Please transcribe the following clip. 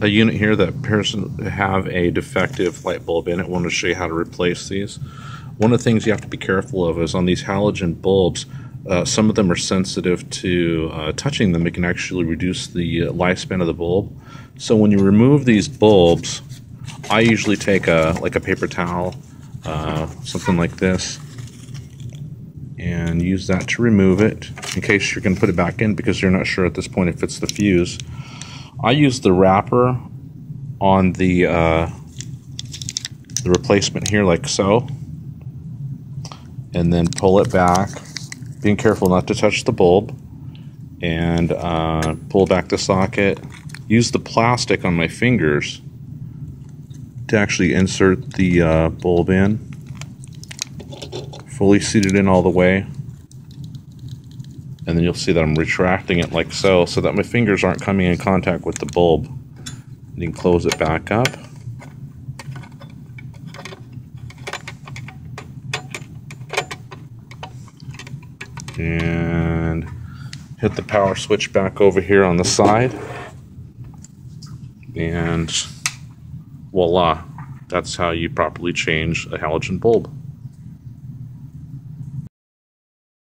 a unit here that appears to have a defective light bulb in it. I want to show you how to replace these. One of the things you have to be careful of is on these halogen bulbs, uh, some of them are sensitive to uh, touching them. It can actually reduce the lifespan of the bulb. So when you remove these bulbs, I usually take a like a paper towel, uh, something like this, and use that to remove it in case you're going to put it back in because you're not sure at this point if it's the fuse. I use the wrapper on the uh, the replacement here like so and then pull it back. Being careful not to touch the bulb. And uh, pull back the socket. Use the plastic on my fingers to actually insert the uh, bulb in. Fully seated in all the way and then you'll see that I'm retracting it like so, so that my fingers aren't coming in contact with the bulb. And you can close it back up. And hit the power switch back over here on the side. And voila, that's how you properly change a halogen bulb.